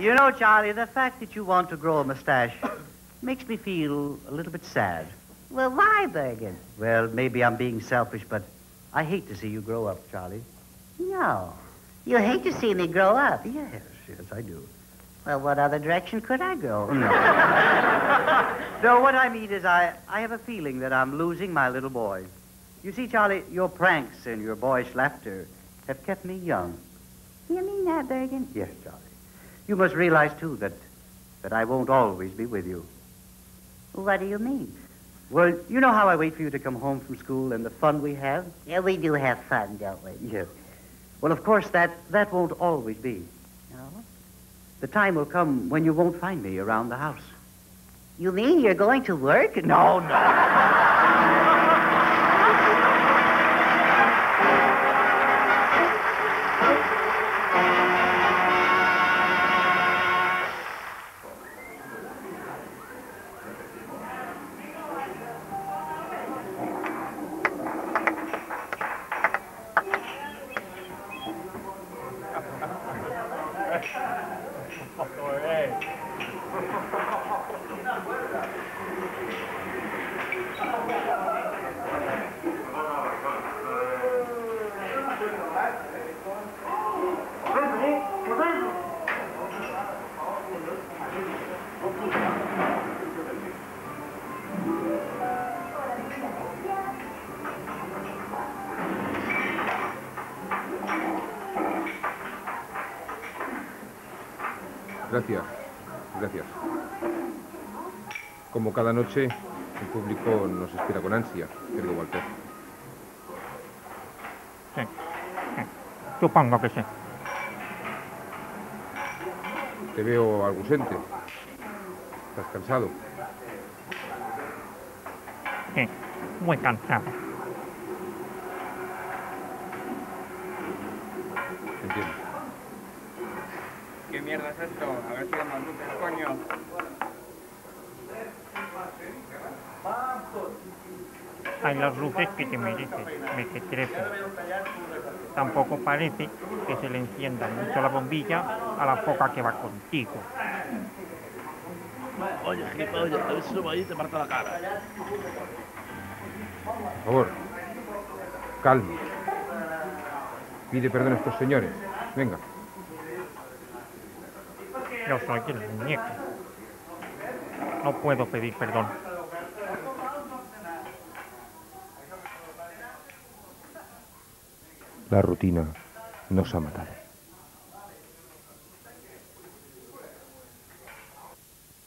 You know, Charlie, the fact that you want to grow a mustache makes me feel a little bit sad. Well, why, Bergen? Well, maybe I'm being selfish, but I hate to see you grow up, Charlie. No. You hate to see me grow up. Yes, yes, I do. Well, what other direction could I go? Oh, no. no, what I mean is I, I have a feeling that I'm losing my little boy. You see, Charlie, your pranks and your boyish laughter have kept me young. You mean that, Bergen? Yes, Charlie. You must realize, too, that, that I won't always be with you. What do you mean? Well, you know how I wait for you to come home from school and the fun we have? Yeah, we do have fun, don't we? Yes. Well, of course, that, that won't always be. No? The time will come when you won't find me around the house. You mean you're going to work? No, no. Gracias, gracias. Como cada noche, el público nos espera con ansia, querido Walter. Sí. sí. Supongo que sí. Te veo algo ausente. ¿Estás cansado? Sí. Muy cansado. Entiendo. ¿Qué mierda es esto? A ver si hay más luces, coño. Hay las luces que te mereces, mequetrefe. Tampoco parece que se le encienda mucho la bombilla a la foca que va contigo. Oye, gilipollas, a ver si subo ahí y te parto la cara. Por favor, calma. Pide perdón a estos señores. Venga. Yo soy el muñeco. No puedo pedir perdón. La rutina nos ha matado.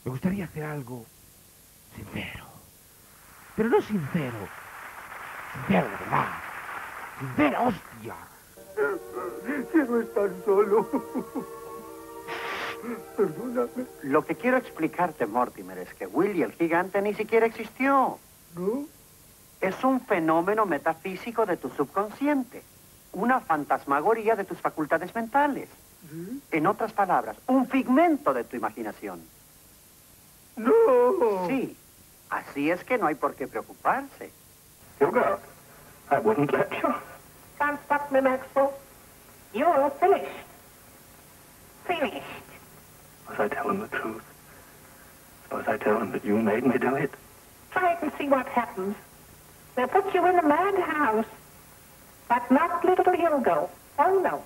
Me gustaría hacer algo sincero. Pero no sincero. Sincero, de verdad. Sincero, hostia. Quiero estar solo. Perdóname. Lo que quiero explicarte, Mortimer, es que Willy el gigante ni siquiera existió. ¿No? Es un fenómeno metafísico de tu subconsciente. Una fantasmagoría de tus facultades mentales. ¿Sí? En otras palabras, un figmento de tu imaginación. No. Sí. Así es que no hay por qué preocuparse. You go. I wouldn't let you. Can't stop me, Maxwell. You're finished. Finished. Was I tell him the truth? Suppose I tell him that you made me do it? Try it and see what happens. They'll put you in a madhouse. But not little Hugo. Oh, no.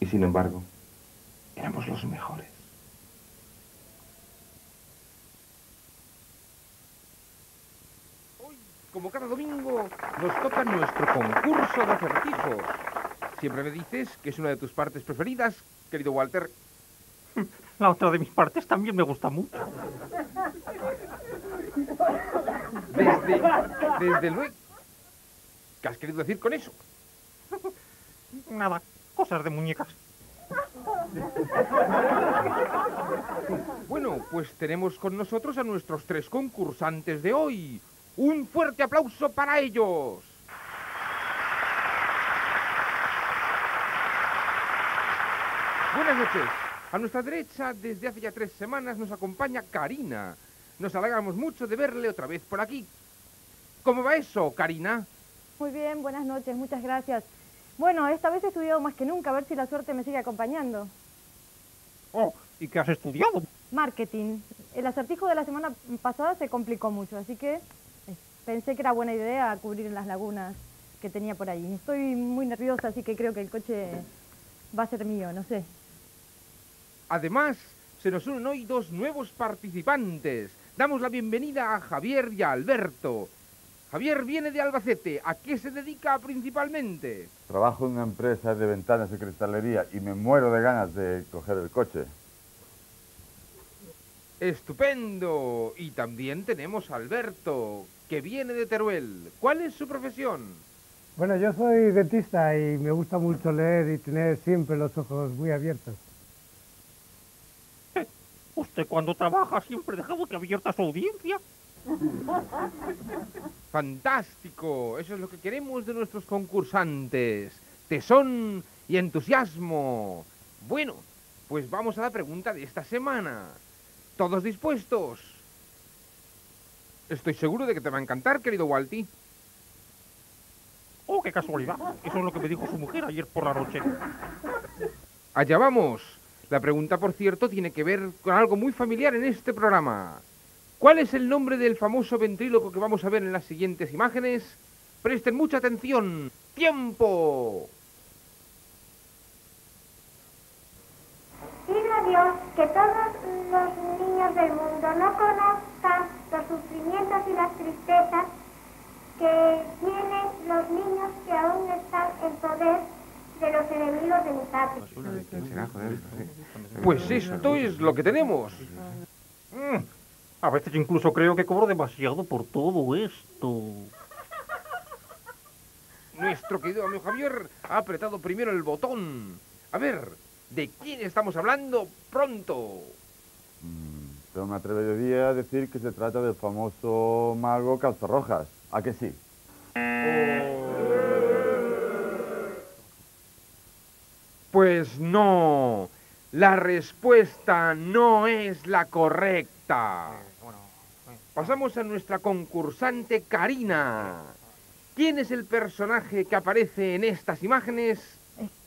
Y sin embargo, éramos los mejores. Como cada domingo, nos toca nuestro concurso de acertijos. Siempre me dices que es una de tus partes preferidas, querido Walter. La otra de mis partes también me gusta mucho. Desde, desde luego. ¿Qué has querido decir con eso? Nada, cosas de muñecas. Bueno, pues tenemos con nosotros a nuestros tres concursantes de hoy. Un fuerte aplauso para ellos. Buenas noches. A nuestra derecha, desde hace ya tres semanas, nos acompaña Karina. Nos alegramos mucho de verle otra vez por aquí. ¿Cómo va eso, Karina? Muy bien, buenas noches, muchas gracias. Bueno, esta vez he estudiado más que nunca, a ver si la suerte me sigue acompañando. Oh, ¿y qué has estudiado? Marketing. El acertijo de la semana pasada se complicó mucho, así que pensé que era buena idea cubrir las lagunas que tenía por ahí. Estoy muy nerviosa, así que creo que el coche va a ser mío, no sé. Además, se nos unen hoy dos nuevos participantes. Damos la bienvenida a Javier y a Alberto. Javier viene de Albacete. ¿A qué se dedica principalmente? Trabajo en una empresa de ventanas de cristalería y me muero de ganas de coger el coche. Estupendo. Y también tenemos a Alberto, que viene de Teruel. ¿Cuál es su profesión? Bueno, yo soy dentista y me gusta mucho leer y tener siempre los ojos muy abiertos. Usted cuando trabaja siempre deja que abierta su audiencia. Fantástico. Eso es lo que queremos de nuestros concursantes. Tesón y entusiasmo. Bueno, pues vamos a la pregunta de esta semana. ¿Todos dispuestos? Estoy seguro de que te va a encantar, querido Walty. Oh, qué casualidad. Eso es lo que me dijo su mujer ayer por la noche. Allá vamos. La pregunta, por cierto, tiene que ver con algo muy familiar en este programa. ¿Cuál es el nombre del famoso ventríloco que vamos a ver en las siguientes imágenes? Presten mucha atención. ¡Tiempo! Pido a Dios que niños del mundo no conozcan los sufrimientos y las tristezas que tienen los niños que aún están en poder de los enemigos de mi patria. Pues esto es lo que tenemos. Mm, A veces incluso creo que cobro demasiado por todo esto. Nuestro querido amigo Javier ha apretado primero el botón. A ver, ¿de quién estamos hablando pronto? Pero me atrevería a decir que se trata del famoso mago Calzarrojas. ¿A que sí? Pues no. La respuesta no es la correcta. Pasamos a nuestra concursante Karina. ¿Quién es el personaje que aparece en estas imágenes?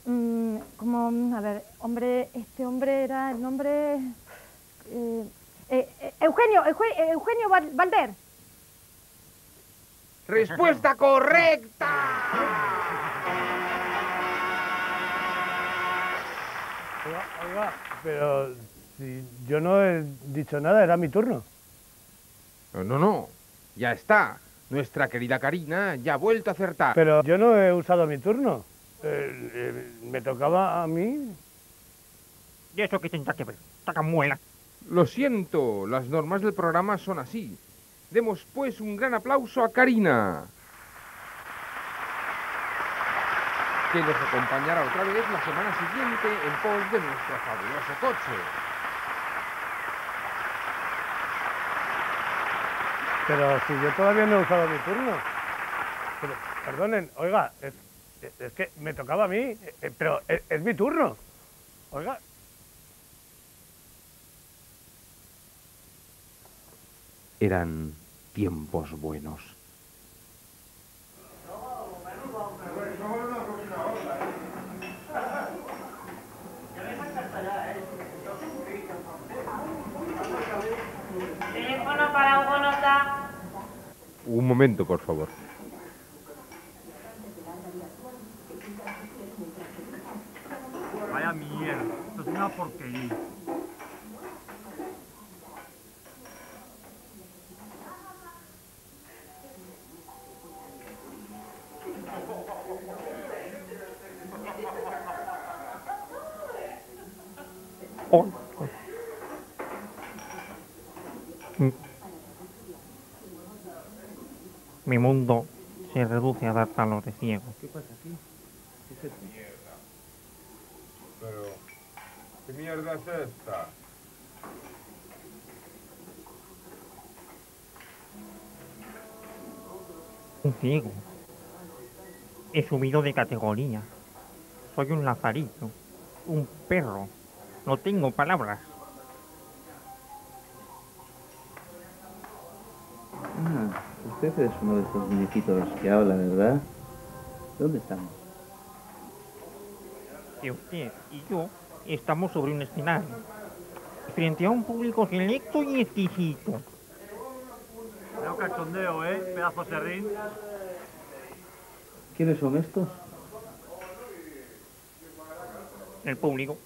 Mm, como, a ver, hombre, este hombre era el nombre... eh, eh, eh, Eugenio, eh, Eugenio Val- Valder. Respuesta correcta. Oiga, oiga, pero si yo no he dicho nada, era mi turno. No, no, no. Ya está. Nuestra querida Karina ya ha vuelto a acertar. Pero yo no he usado mi turno. Eh, eh, me tocaba a mí. ¿Y eso qué tendrá que ver? Tacamuela. Lo siento, las normas del programa son así. Demos pues un gran aplauso a Karina. Que nos acompañará otra vez la semana siguiente en pos de nuestro fabuloso coche. Pero si yo todavía no he usado mi turno. Pero, perdonen, oiga, es, que me tocaba a mí, eh, eh, pero es, es mi turno. Oiga, Eran tiempos buenos. Teléfono para Hugo Nota. Un momento, por favor. Vaya mierda. Esto es una porquería. Mi mundo se reduce a dar palos de ciego. ¿Qué pasa aquí? ¿Qué es Mierda. Pero, ¿qué mierda es esta? Un ciego. He subido de categoría. Soy un lazarito. Un perro. No tengo palabras. Usted es uno de estos muñequitos que habla, ¿verdad? ¿Dónde estamos? Que usted y yo estamos sobre un escenario, frente a un público selecto y exquisito. Veo cachondeo, ¿eh? Pedazo serrín. ¿Quiénes son estos? El público.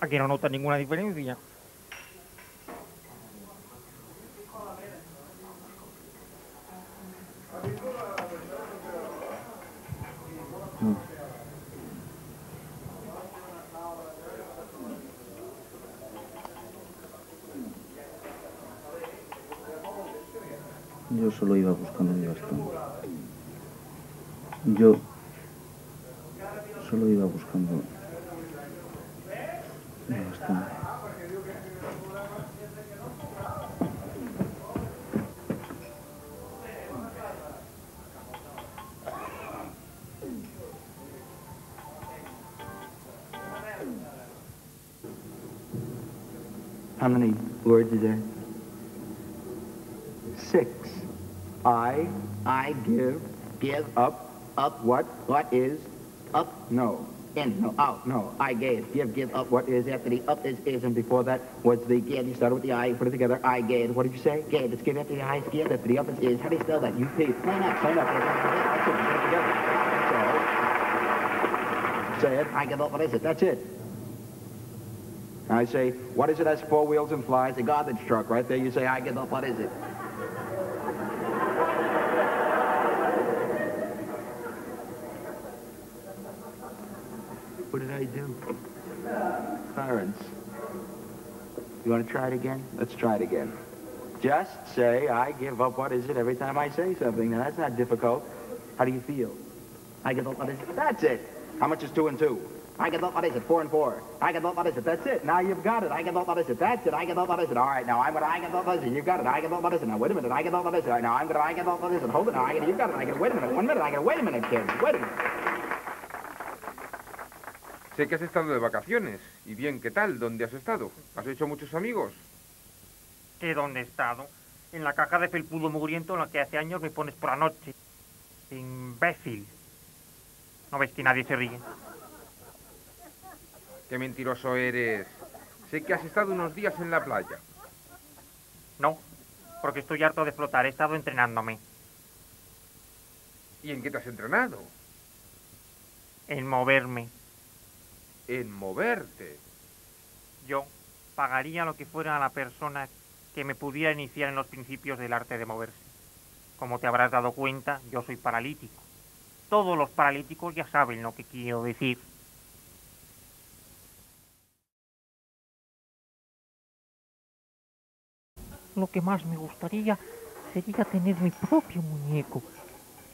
Aquí no nota ninguna diferencia. Solo iba buscando. How many words is there? Six. I, I give, give up, up what, what is, up, no, in, no, out, no, I gave, give, give up what is, after the up is, is, and before that was the give, you started with the I, you put it together, I gave, what did you say? Gave, it's give after the I, it's give, after the up is, is, how do you spell that? U, P, plain up, plain up, that's it, put it together, that's all. Say it, I give up, what is it, that's it. I say, what is it has four wheels and flies? A garbage truck. Right there you say, I give up, what is it? What did I do? Clarence. You want to try it again? Let's try it again. Just say, I give up, what is it, every time I say something. Now, that's not difficult. How do you feel? I give up, what is it? That's it. How much is two and two? I give up, what is it? Four and four. I give up, what is it? That's it. Now you've got it. I give up, what is it? That's it. I give up, what is it? All right, now I'm gonna, I give up, what is it? You've got it. I give up, what is it? Now, wait a minute. I give up, what is it? Now I'm gonna, I give up, what is it? Hold it. Now, I get, you've got it. I get, wait a minute. One minute. I get, wait a minute, kid. Wait a minute. Sé que has estado de vacaciones. ¿Y bien qué tal? ¿Dónde has estado? ¿Has hecho muchos amigos? ¿Que dónde he estado? En la caja de felpudo mugriento en la que hace años me pones por la noche. Imbécil. ¿No ves que nadie se ríe? Qué mentiroso eres. Sé que has estado unos días en la playa. No, porque estoy harto de flotar. He estado entrenándome. ¿Y en qué te has entrenado? En moverme. En moverte. Yo pagaría lo que fuera a la persona que me pudiera iniciar en los principios del arte de moverse. Como te habrás dado cuenta, yo soy paralítico. Todos los paralíticos ya saben lo que quiero decir. Lo que más me gustaría sería tener mi propio muñeco.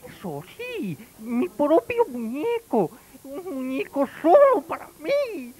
Eso sí, mi propio muñeco. Un muñeco solo para mí.